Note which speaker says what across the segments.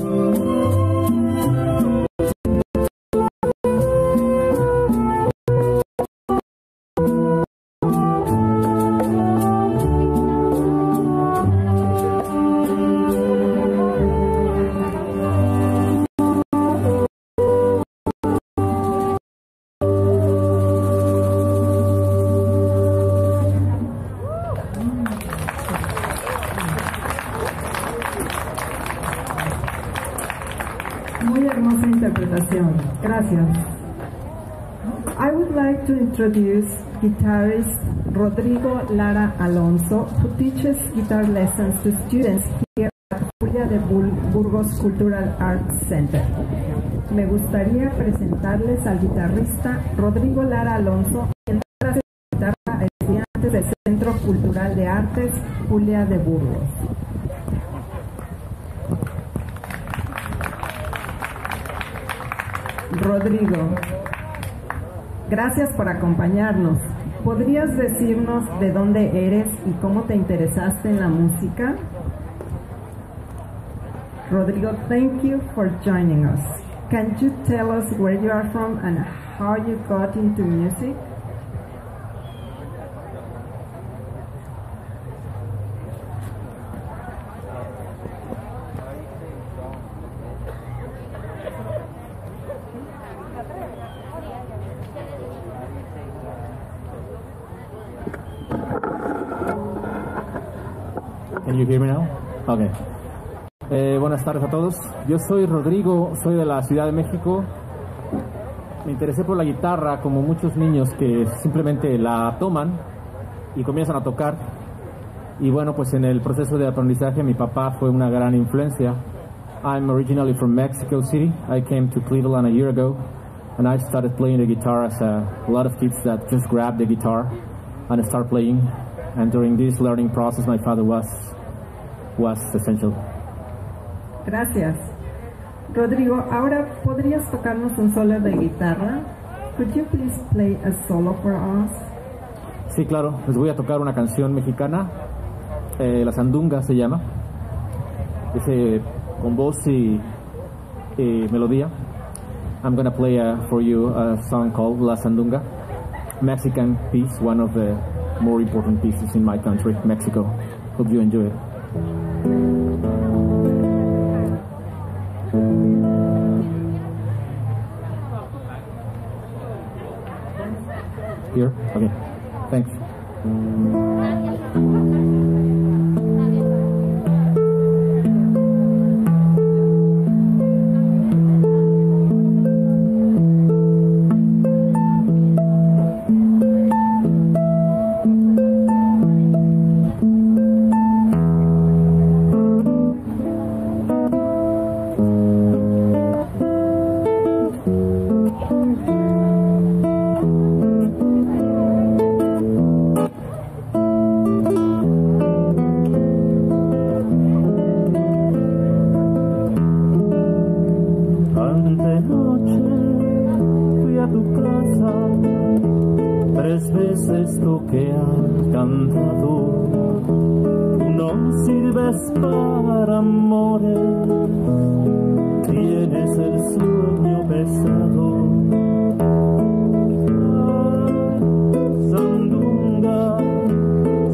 Speaker 1: Oh. Introduce guitarist Rodrigo Lara Alonso, who teaches guitar lessons to students here at Julia de Burgos Cultural Arts Center. Me gustaría presentarles al guitarrista Rodrigo Lara Alonso, quien hace guitarra a estudiantes del Centro Cultural de Artes Julia de Burgos. Rodrigo, gracias por acompañarnos. ¿Podrías decirnos de dónde eres y cómo te interesaste en la música? Rodrigo, thank you for joining us. Can you tell us where you are from and how you got into music?
Speaker 2: You hear me now? Okay. Eh, buenas tardes a todos. Yo soy Rodrigo, soy de la Ciudad de México. Me interesé por la guitarra como muchos niños que simplemente la toman y comienzan a tocar. Y bueno, pues en el proceso de aprendizaje mi papá fue una gran influencia. I'm originally from Mexico City. I came to Cleveland a year ago and I started playing the guitar as a, a lot of kids that just grab the guitar and start playing. And during this learning process, my father was was essential.
Speaker 1: Gracias. Rodrigo, ahora podrías tocarnos un solo de guitarra? Could you please play a solo for us?
Speaker 2: Sí, claro. Les voy a tocar una canción mexicana. Eh, la Sandunga se llama. Dice con voz y, y melodía. I'm gonna play uh, for you a song called La Sandunga. Mexican piece, one of the more important pieces in my country, Mexico. Hope you enjoy it. Here? Okay. Thanks.
Speaker 3: Sirves para amores, tienes el sueño pesado. Ay, Sandunga,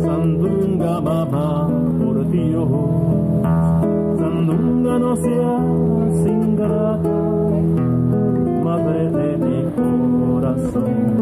Speaker 3: Sandunga, mamá, por Dios. Sandunga no seas ingrata, madre de mi corazón.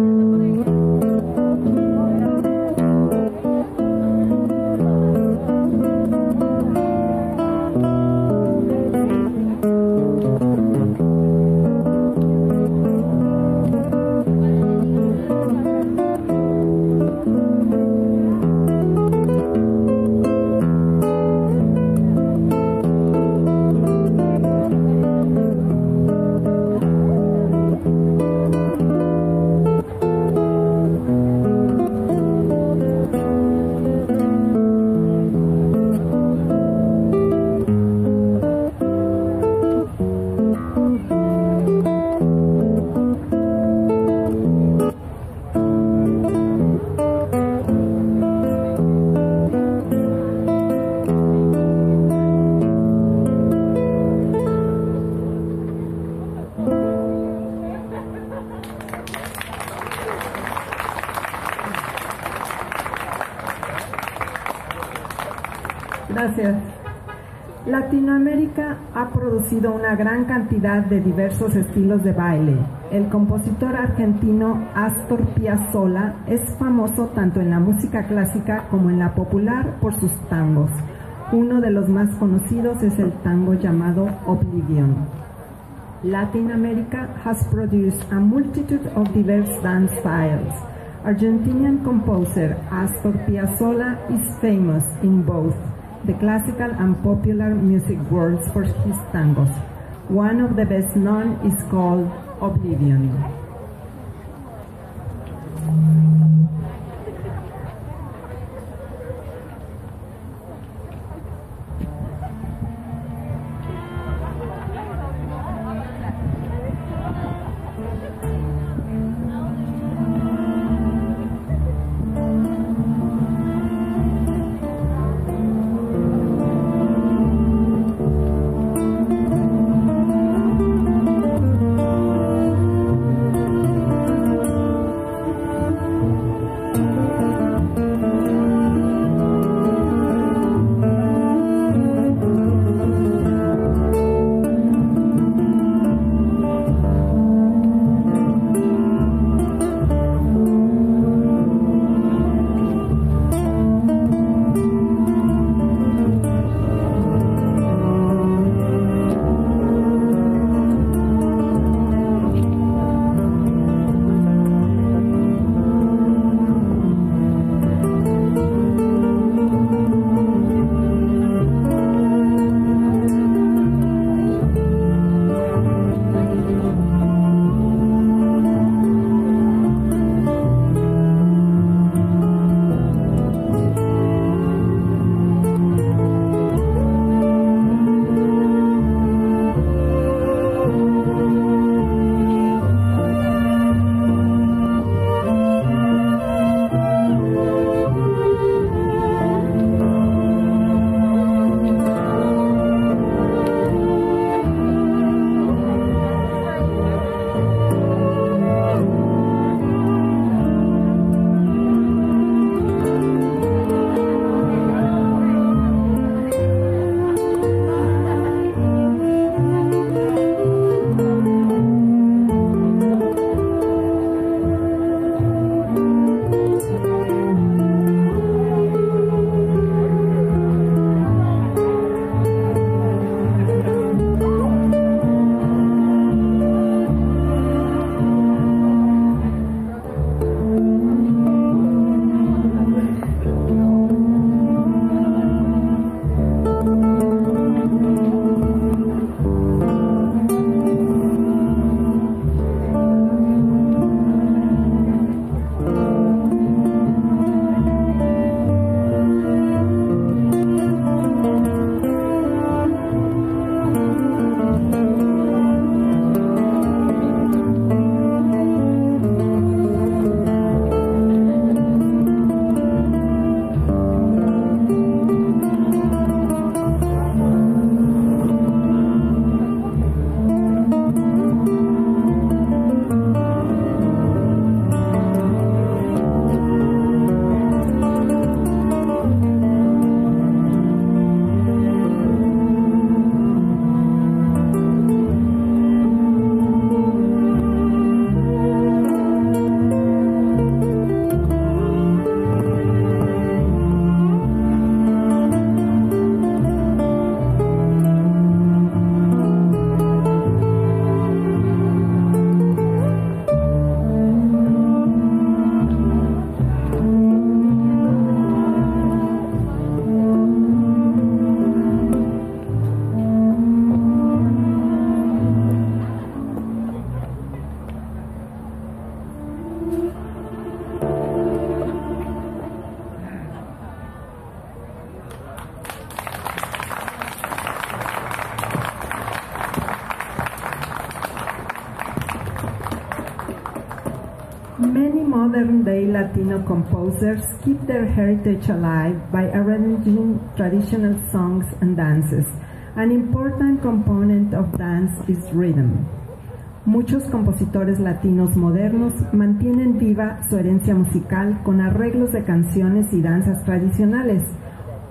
Speaker 1: Gracias. Latinoamérica ha producido una gran cantidad de diversos estilos de baile. El compositor argentino Astor Piazzolla es famoso tanto en la música clásica como en la popular por sus tangos. Uno de los más conocidos es el tango llamado Oblivion. Latin America has produced a multitude of diverse dance styles. Argentinian composer Astor Piazzolla is famous in both the classical and popular music worlds for his tangos. One of the best known is called Oblivion. Many modern day Latino composers keep their heritage alive by arranging traditional songs and dances. An important component of dance is rhythm. Muchos compositores latinos modernos mantienen viva su herencia musical con arreglos de canciones y danzas tradicionales.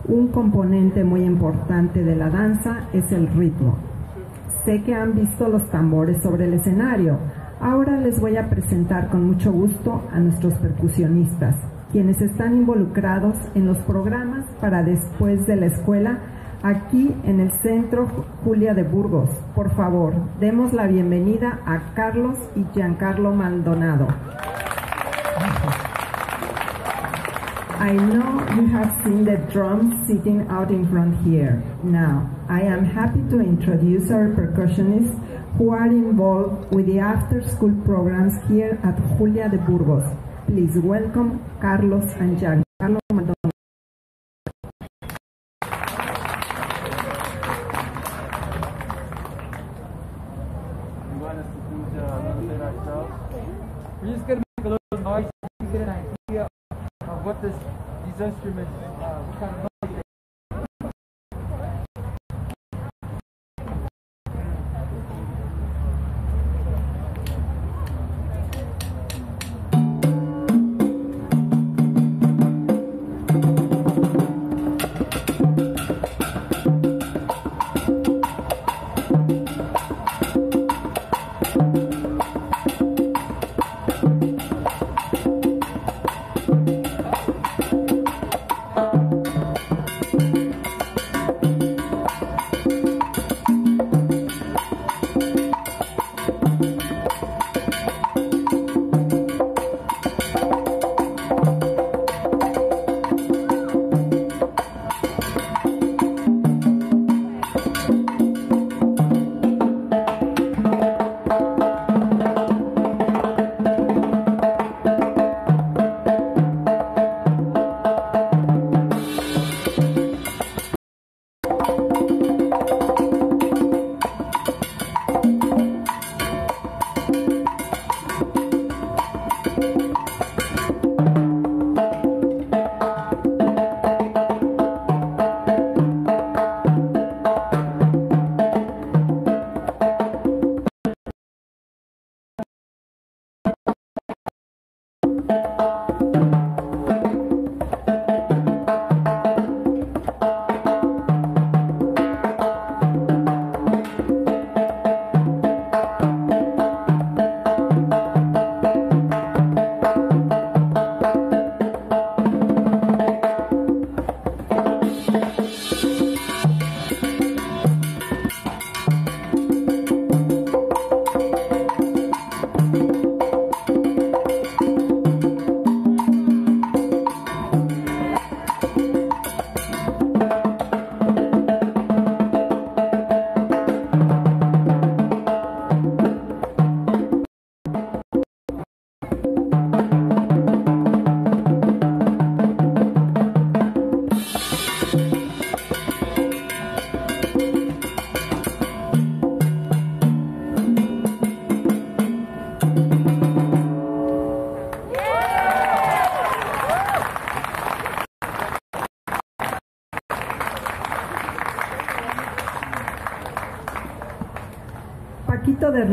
Speaker 1: Un componente muy importante de la danza es el ritmo. Sé que han visto los tambores sobre el escenario. Ahora les voy a presentar con mucho gusto a nuestros percusionistas, quienes están involucrados en los programas para después de la escuela aquí en el centro Julia de Burgos. Por favor, demos la bienvenida a Carlos y Giancarlo Maldonado. I know you have seen the drums sitting out in front here. Now, I am happy to introduce our percussionists who are involved with the after school programs here at Julia de Burgos. Please welcome Carlos and Giancarlo Maldonado.
Speaker 4: We want us to do the music ourselves. We're just gonna make a little noise can get an idea of what this these instruments, uh, kind of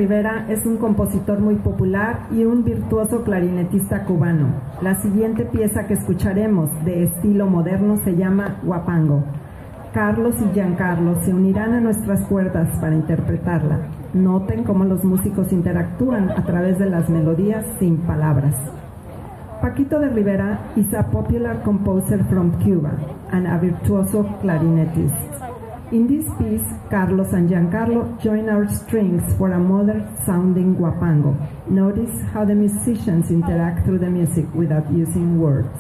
Speaker 1: Rivera es un compositor muy popular y un virtuoso clarinetista cubano. La siguiente pieza que escucharemos de estilo moderno se llama Guapango. Carlos y Giancarlo se unirán a nuestras cuerdas para interpretarla. Noten cómo los músicos interactúan a través de las melodías sin palabras. Paquito de Rivera is a popular composer from Cuba and a virtuoso clarinetist. In this piece, Carlos and Giancarlo join our strings for a modern sounding guapango. Notice how the musicians interact through the music without using words.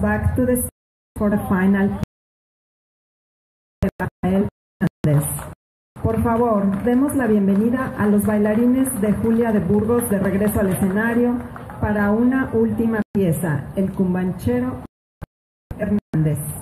Speaker 1: Back to the stage for the final Rafael Hernández. Por favor, demos la bienvenida a los bailarines de Julia de Burgos de regreso al escenario para una última pieza, el cumbanchero Hernández.